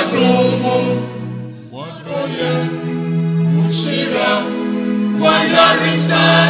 Wawadumu, Wadoye, Mushira, Wayarisa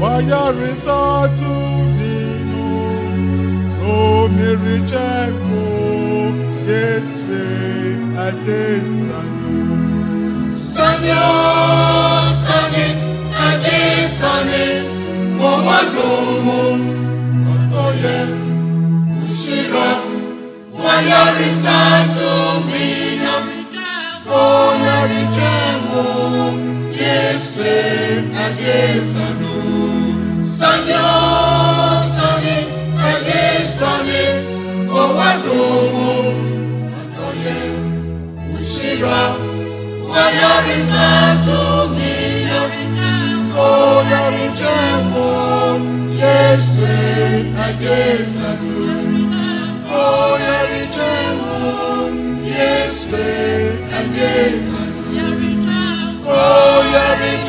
Wayarisa tu nínú omiri jẹ́kù Yéṣu Adésànù. Sanyo, sane, ade sane, wawadomo, wadoye, mushira, wayarisa tumino, oyaritemo, yeswe, ade sanu. Sanyo, sane, ade sane, wawadomo, wadoye, mushira, wayarisa tumino, oyaritemo, yeswe, ade sanu. Oyaritemo, ade sanu. Oyaritemo, yeswe,